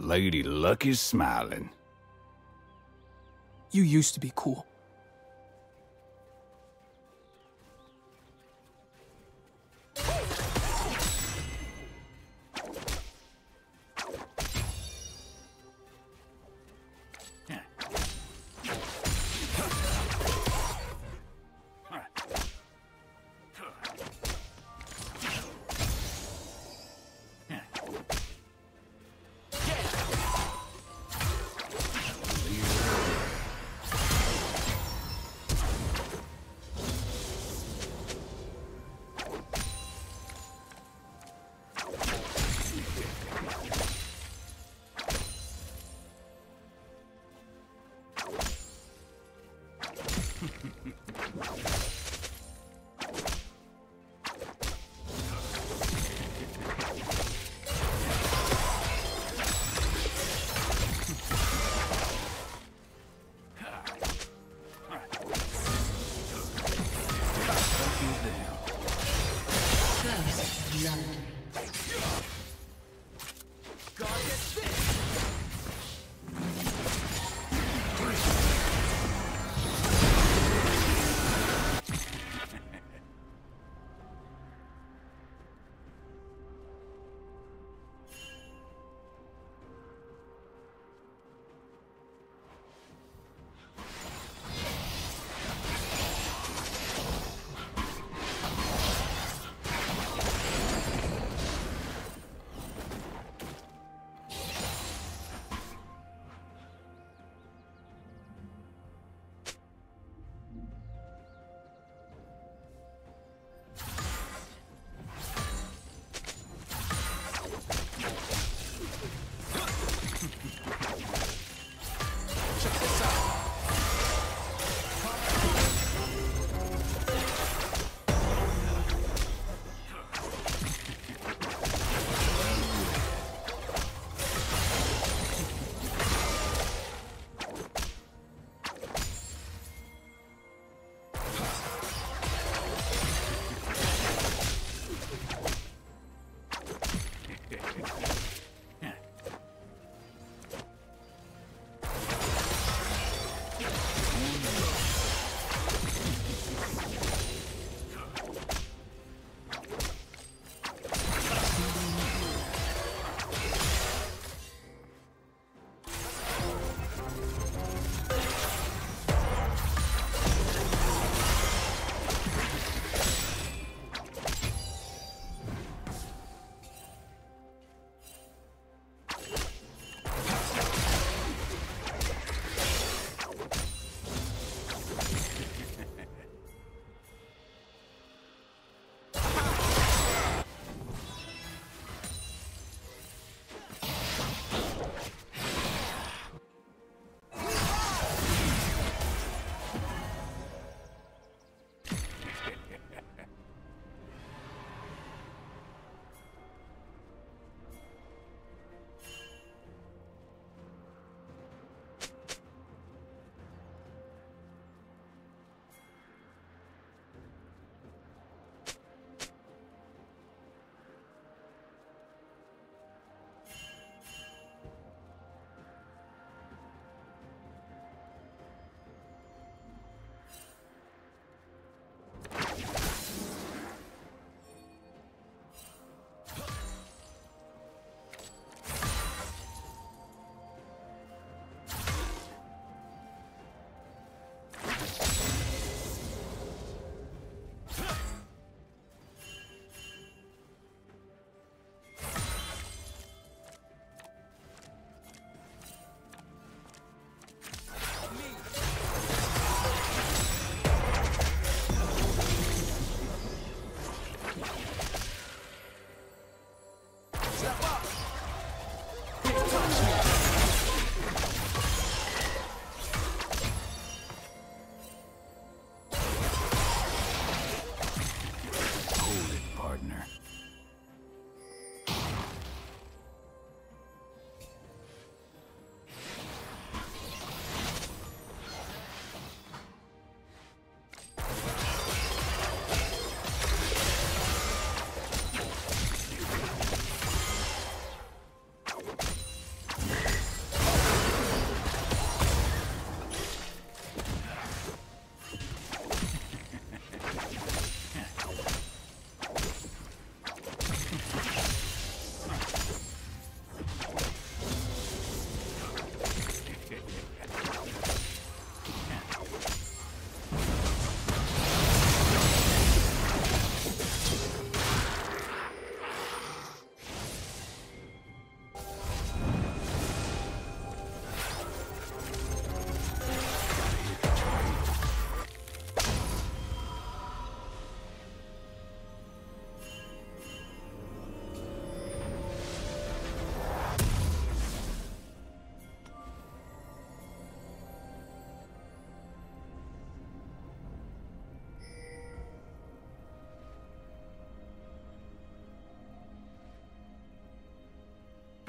Lady Luck is smiling. You used to be cool.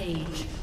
Rampage.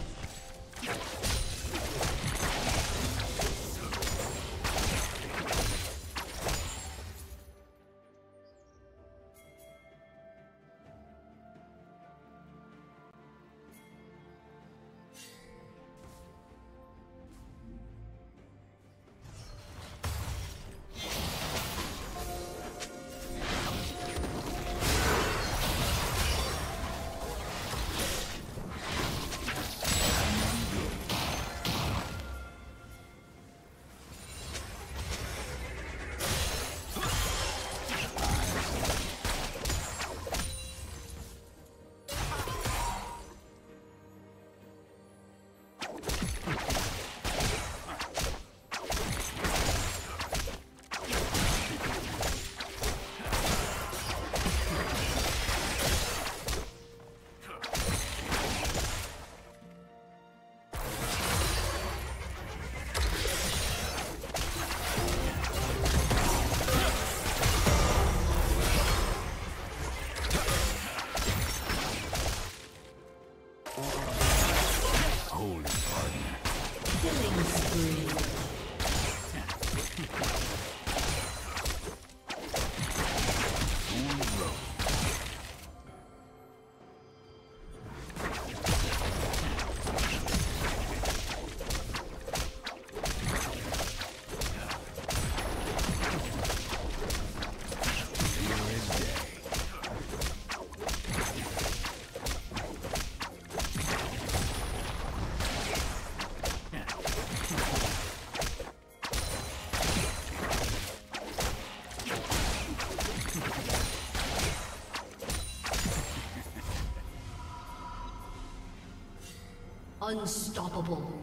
Unstoppable.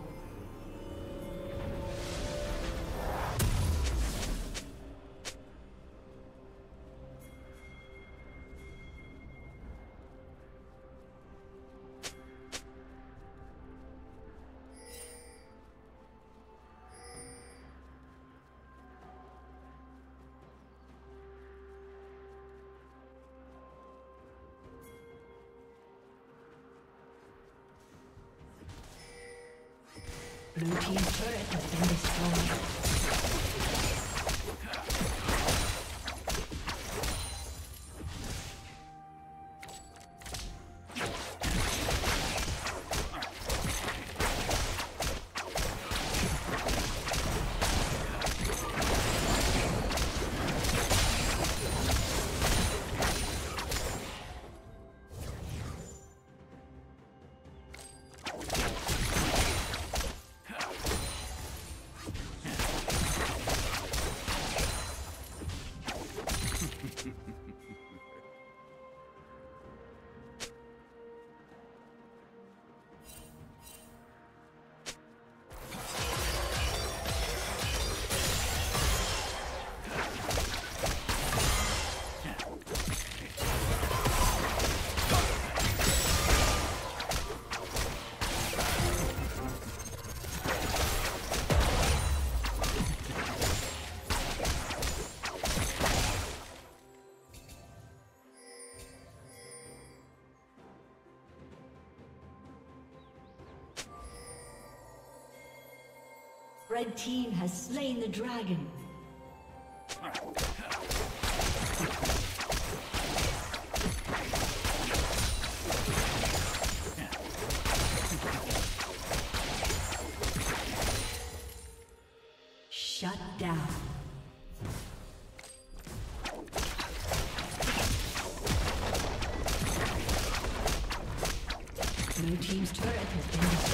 Blue Team's turret has been destroyed. Red team has slain the dragon. Shut down. Blue team's turret has been destroyed.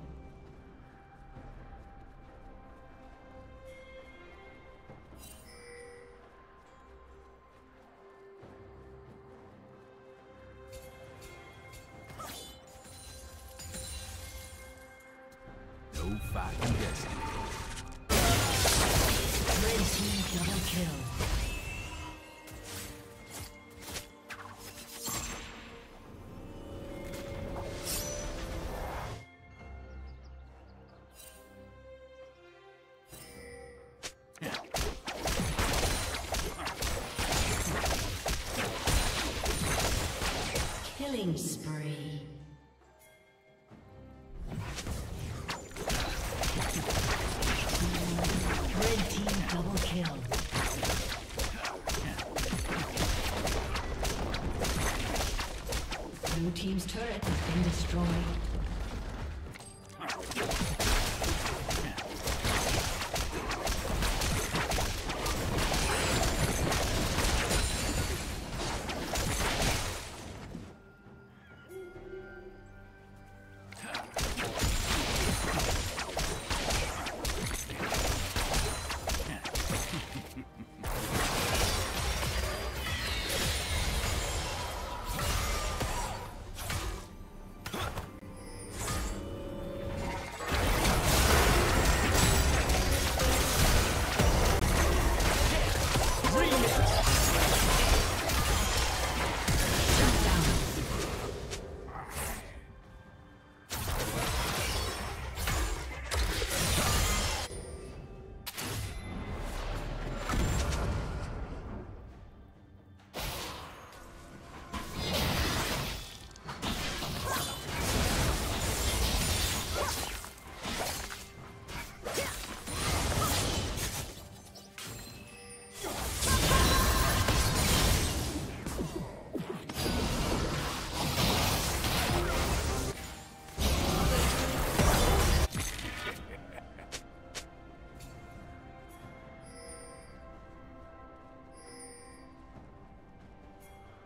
No fighting destiny. Red Team double kill.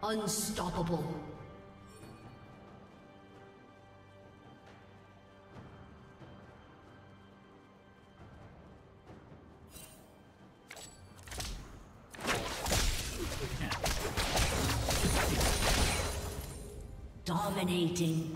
Unstoppable. Dominating.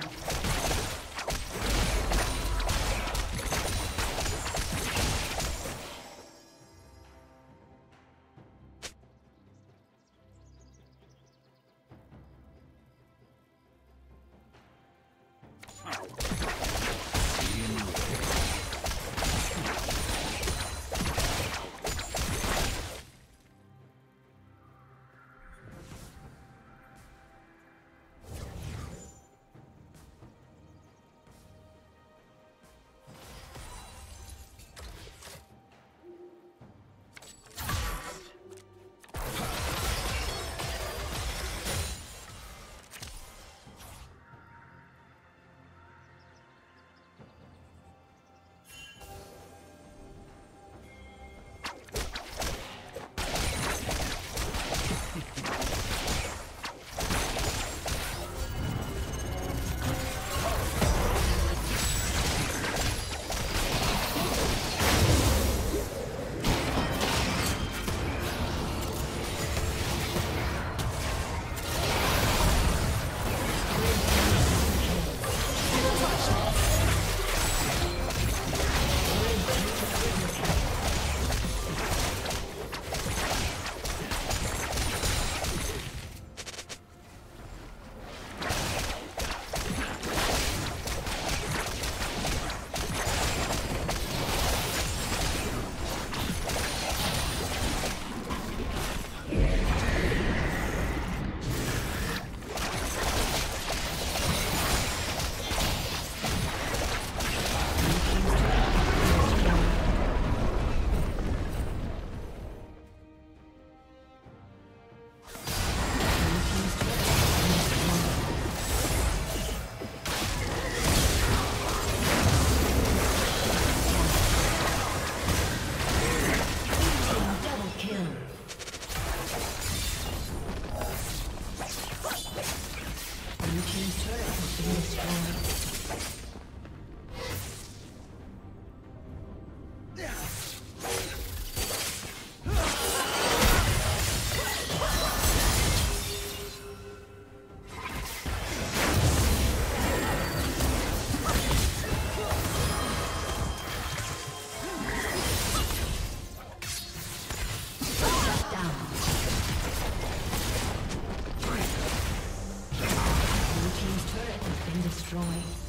Destroy. destroyed.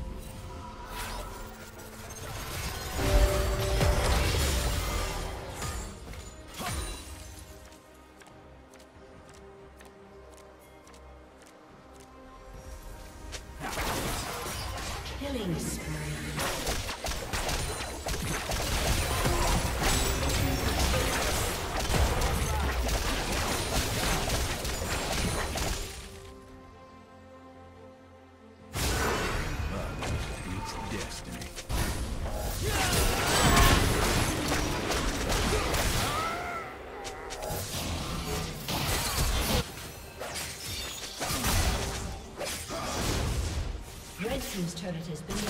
turret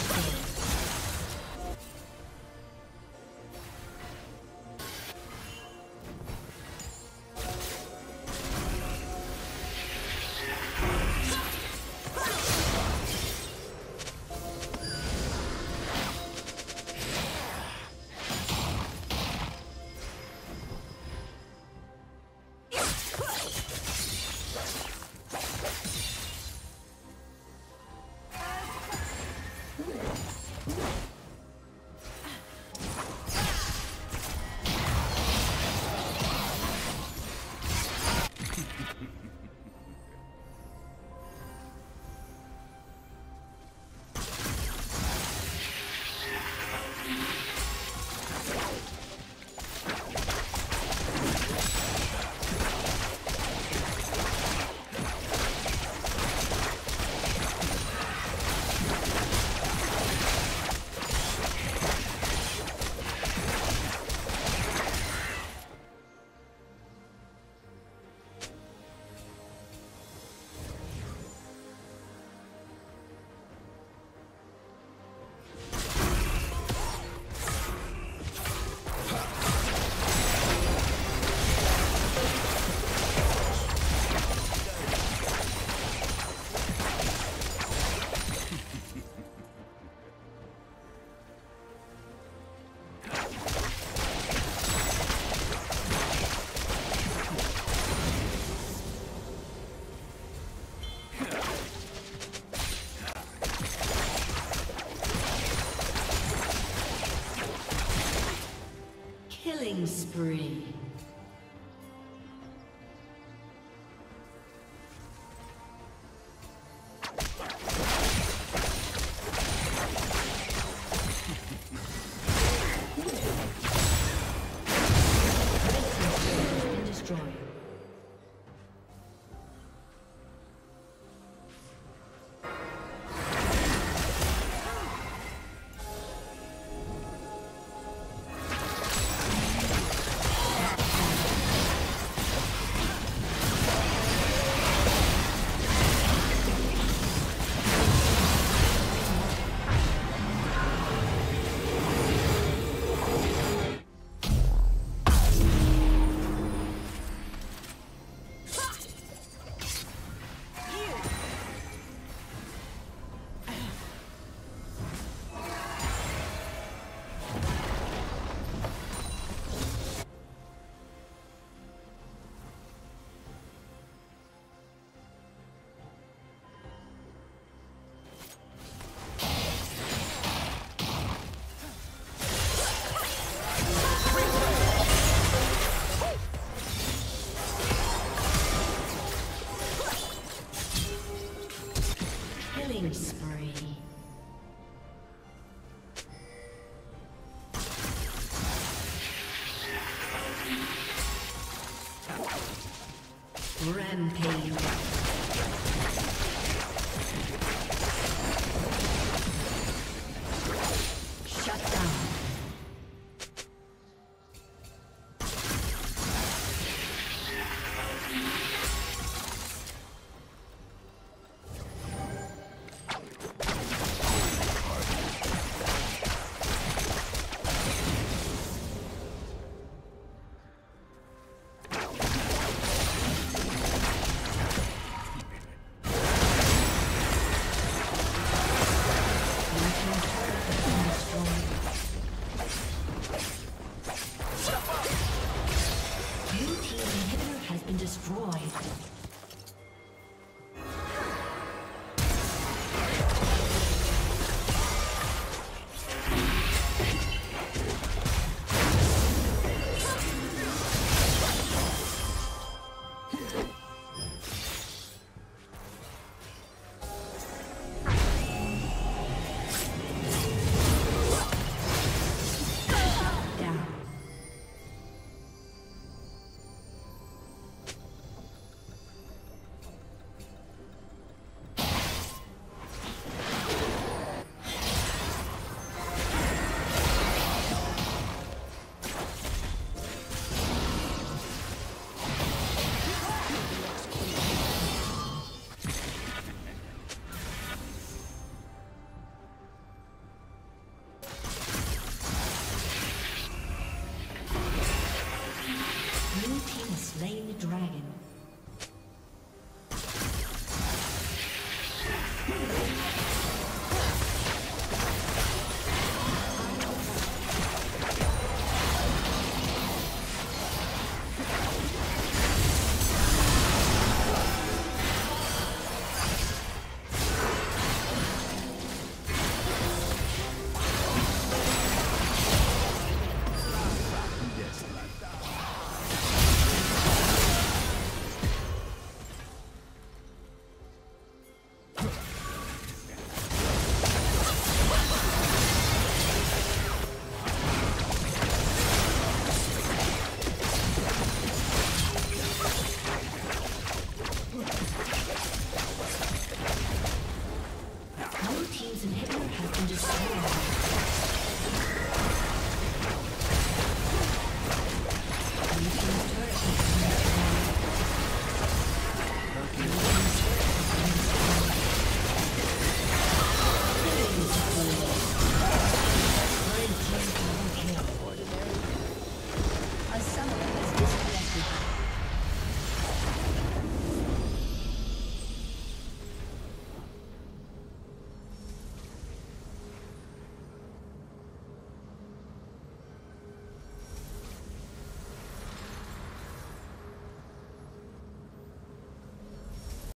Rampage.